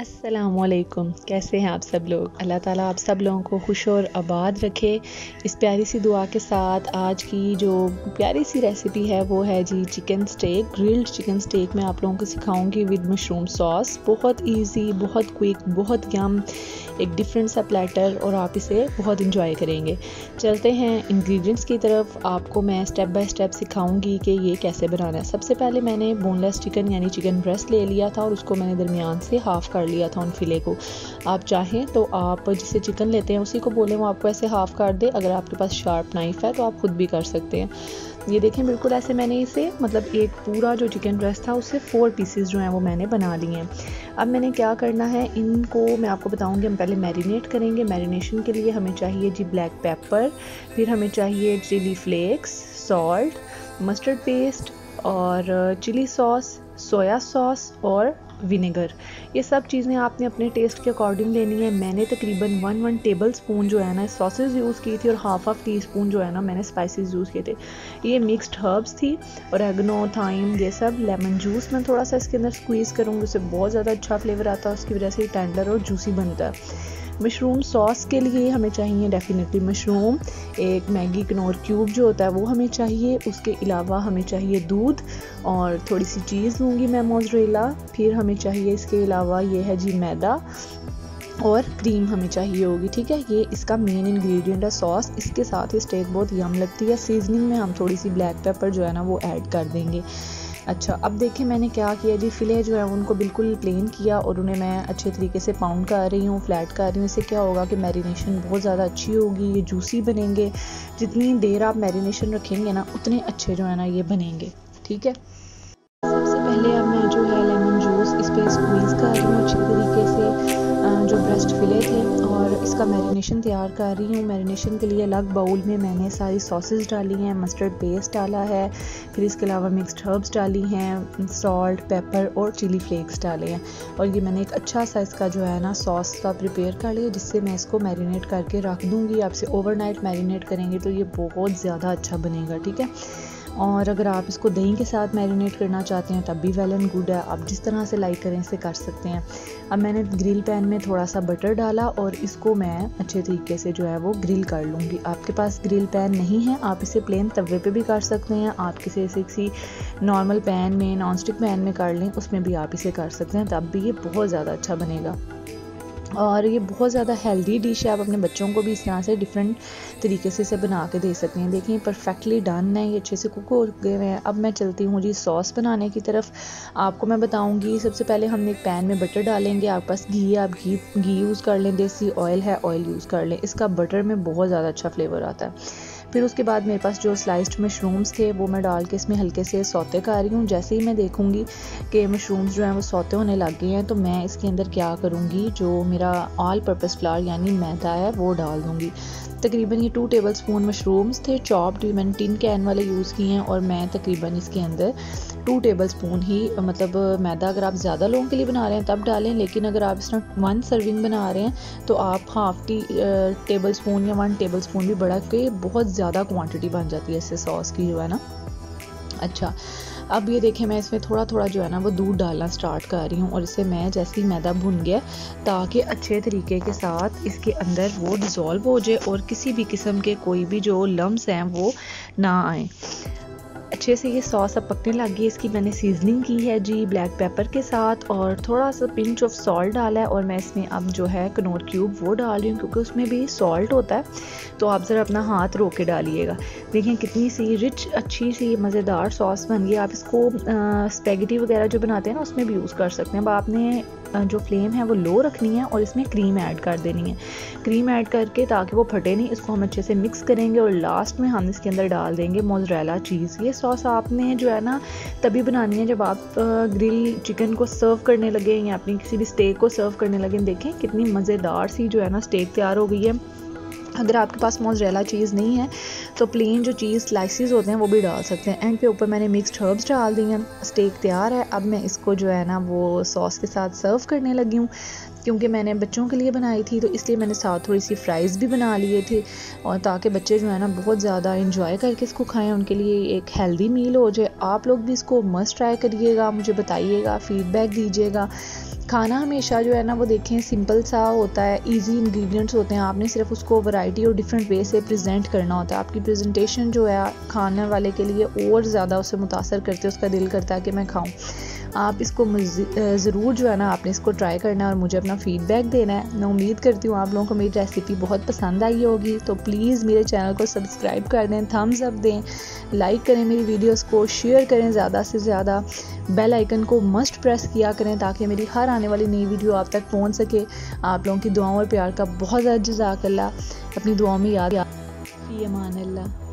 असलकुम कैसे हैं आप सब लोग? अल्लाह ताला आप सब लोगों को खुश और आबाद रखे। इस प्यारी सी दुआ के साथ आज की जो प्यारी सी रेसिपी है, वो है जी chicken steak grilled chicken steak मैं आप लोगों को सिखाऊँगी विद मशरूम सॉस बहुत इजी बहुत क्विक बहुत यम एक डिफरेंट सा प्लेटर और आप इसे बहुत इंजॉय करेंगे। चलते हैं इंग्रेडिएंट्स की तरफ़। आपको मैं स्टेप बाय स्टेप सिखाऊँगी कि ये कैसे बनाना है। सबसे पहले मैंने बोनलेस चिकन यानी चिकन ब्रेस्ट ले लिया था और उसको मैंने दरमियान से हाफ़ कर लिया था उन फिले को। आप चाहें तो आप जिसे चिकन लेते हैं उसी को बोलें, वो आपको ऐसे हाफ़ कर दे। अगर आपके पास शार्प नाइफ़ है तो आप खुद भी कर सकते हैं। ये देखें, बिल्कुल ऐसे मैंने इसे मतलब एक पूरा जो चिकन ब्रेस्ट था, उससे फोर पीसेस जो हैं वो मैंने बना लिए हैं। अब मैंने क्या करना है, इनको मैं आपको बताऊँगी, हम पहले मैरिनेट करेंगे। मैरिनेशन के लिए हमें चाहिए जी ब्लैक पेपर फिर हमें चाहिए chilli flakes salt mustard paste और चिली सॉस सोया सॉस और विनेगर। ये सब चीज़ें आपने अपने टेस्ट के अकॉर्डिंग लेनी है। मैंने तकरीबन वन वन टेबल स्पून जो है ना सॉसेज यूज़ की थी और हाफ़ हाफ़ टी स्पून जो है ना, मैंने स्पाइसेस यूज़ किए थे। ये मिक्सड हर्ब्स थी और एगनो थाइम ये सब लेमन जूस मैं थोड़ा सा इसके अंदर स्क्वीज़ करूँगी, उससे बहुत ज़्यादा अच्छा फ्लेवर आता है, उसकी वजह से टेंडर और जूसी बनता है। मशरूम सॉस के लिए हमें चाहिए डेफिनेटली मशरूम, एक मैगी कनौर क्यूब जो होता है वो हमें चाहिए, उसके अलावा हमें चाहिए दूध और थोड़ी सी चीज़ लूँगी मैं मोजरेला, फिर हमें चाहिए इसके अलावा ये है जी मैदा और क्रीम हमें चाहिए होगी, ठीक है? ये इसका मेन इंग्रेडिएंट है सॉस, इसके साथ ही स्टेक बहुत यम लगती है सीजनिंग में हम थोड़ी सी ब्लैक पेपर जो है ना वो ऐड कर देंगे। अच्छा अब देखिए मैंने क्या किया, जी फिले जो है उनको बिल्कुल प्लेन किया और उन्हें मैं अच्छे तरीके से पाउंड कर रही हूँ फ्लैट कर रही हूँ। इससे क्या होगा कि मैरिनेशन बहुत ज़्यादा अच्छी होगी, ये जूसी बनेंगे। जितनी देर आप मैरिनेशन रखेंगे ना, उतने अच्छे जो है ना ये बनेंगे, ठीक है? सबसे पहले अब मैं जो है लेमन जूस इस पर स्क्वीज़ कर रही हूँ अच्छी तरीके से। जो ब्रेस्ट फिले थे और इसका मैरिनेशन तैयार कर रही हूँ। मैरिनेशन के लिए अलग बाउल में मैंने सारी सॉसेज डाली हैं, मस्टर्ड पेस्ट डाला है, फिर इसके अलावा मिक्सड हर्ब्स डाली हैं, सॉल्ट, पेपर और चिली फ्लेक्स डाले हैं। और ये मैंने एक अच्छा सा इसका जो है ना सॉस का प्रिपेयर कर लिया, जिससे मैं इसको मैरिनेट करके रख दूँगी। आपसे ओवरनाइट मैरिनेट करेंगे तो ये बहुत ज़्यादा अच्छा बनेगा, ठीक है? और अगर आप इसको दही के साथ मैरिनेट करना चाहते हैं, तब भी वेल एंड गुड है। आप जिस तरह से लाइक करें इसे कर सकते हैं। अब मैंने ग्रिल पैन में थोड़ा सा बटर डाला और इसको मैं अच्छे तरीके से जो है वो ग्रिल कर लूँगी। आपके पास ग्रिल पैन नहीं है, आप इसे प्लेन तवे पे भी कर सकते हैं। आप किसी ऐसे किसी नॉर्मल पैन में नॉन स्टिक पैन में कर लें, उसमें भी आप इसे कर सकते हैं। तब भी ये बहुत ज़्यादा अच्छा बनेगा। और ये बहुत ज़्यादा हेल्दी डिश है, आप अपने बच्चों को भी इस तरह से डिफरेंट तरीके से इसे बना के दे सकते हैं। देखिए परफेक्टली डन है, ये अच्छे से कुक हो गए हुए हैं। अब मैं चलती हूँ जी सॉस बनाने की तरफ़। आपको मैं बताऊँगी, सबसे पहले हम एक पैन में बटर डालेंगे, आपके पास घी आप घी घी यूज़ कर लें, देसी ऑयल है ऑयल यूज़ कर लें। इसका बटर में बहुत ज़्यादा अच्छा फ्लेवर आता है। फिर उसके बाद मेरे पास जो स्लाइस्ड मशरूम्स थे, वो मैं डाल के इसमें हल्के से सौते कर रही हूँ। जैसे ही मैं देखूँगी कि मशरूम्स जो हैं वो सौते होने लग गए हैं तो मैं इसके अंदर क्या करूँगी? जो मेरा ऑल पर्पज़ फ्लावर यानी मैदा है, वो डाल दूँगी। तकरीबन ये टू टेबल स्पून मशरूम्स थे चॉप्ड मैंने टिन कैन वाले यूज़ किए हैं और मैं तकरीबन इसके अंदर टू टेबल स्पून ही मतलब मैदा अगर आप ज़्यादा लोगों के लिए बना रहे हैं तब डालें, लेकिन अगर आप इस तरह वन सर्विंग बना रहे हैं तो आप हाफ़ टी टेबल स्पून या वन टेबल स्पून भी बढ़ा के बहुत ज़्यादा क्वांटिटी बन जाती है इससे सॉस की, जो है ना। अच्छा अब ये देखें मैं इसमें थोड़ा थोड़ा जो है ना, वो दूध डालना स्टार्ट कर रही हूँ और इसे मैं जैसे ही मैदा भुन गया, ताकि अच्छे तरीके के साथ इसके अंदर वो डिज़ोल्व हो जाए और किसी भी किस्म के कोई भी जो लम्स हैं, वो ना आए। अच्छे से ये सॉस अब पकने लग गई इसकी मैंने सीजनिंग की है जी ब्लैक पेपर के साथ और थोड़ा सा पिंच ऑफ़ सॉल्ट डाला है और मैं इसमें अब जो है कनौर क्यूब वो डाल रही हूँ क्योंकि उसमें भी सॉल्ट होता है। तो आप ज़रा अपना हाथ रो के डालिएगा। देखें कितनी सी रिच अच्छी सी मज़ेदार सॉस बन गई। आप इसको स्पेगेटी वगैरह जो बनाते हैं ना, उसमें भी यूज़ कर सकते हैं। अब आपने जो फ्लेम है वो लो रखनी है और इसमें क्रीम ऐड कर देनी है। क्रीम ऐड करके ताकि वो फटे नहीं, इसको हम अच्छे से मिक्स करेंगे और लास्ट में हम इसके अंदर डाल देंगे मोजरेला चीज़ ये सॉस आपने जो है ना, तभी बनानी है जब आप ग्रिल चिकन को सर्व करने लगे या अपनी किसी भी स्टेक को सर्व करने लगे। देखें कितनी मज़ेदार सी जो है ना स्टेक तैयार हो गई है। अगर आपके पास मोजरेला चीज़ नहीं है तो प्लेन जो चीज़ स्लाइसिस होते हैं, वो भी डाल सकते हैं। एंड पे ऊपर मैंने मिक्सड हर्ब्स डाल दी हैं। स्टेक तैयार है। अब मैं इसको जो है ना, वो सॉस के साथ सर्व करने लगी हूँ। क्योंकि मैंने बच्चों के लिए बनाई थी तो इसलिए मैंने साथ थोड़ी सी फ्राइज़ भी बना लिए थे। और ताकि बच्चे जो है ना, बहुत ज़्यादा इंजॉय करके इसको खाएँ, उनके लिए एक हेल्दी मील हो जाए। आप लोग भी इसको मस्ट ट्राई करिएगा, मुझे बताइएगा फ़ीडबैक दीजिएगा। खाना हमेशा जो है ना, वो देखें सिंपल सा होता है इजी इंग्रेडिएंट्स होते हैं। आपने सिर्फ़ उसको वैरायटी और डिफरेंट वे से प्रेजेंट करना होता है। आपकी प्रेजेंटेशन जो है, खाने वाले के लिए और ज़्यादा उसे मुतासर करते उसका दिल करता है कि मैं खाऊँ। आप इसको ज़रूर जो है ना आपने इसको ट्राई करना है और मुझे अपना फीडबैक देना है। मैं उम्मीद करती हूँ आप लोगों को मेरी रेसिपी बहुत पसंद आई होगी। तो प्लीज़ मेरे चैनल को सब्सक्राइब कर दें थम्स अप दें लाइक करें मेरी वीडियोस को शेयर करें ज़्यादा से ज़्यादा। बेल आइकन को मस्ट प्रेस किया करें ताकि मेरी हर आने वाली नई वीडियो आप तक पहुँच सके। आप लोगों की दुआओं और प्यार का बहुत ज़्यादा जजाकल्ला अपनी दुआओं में याद मान अल्लाह।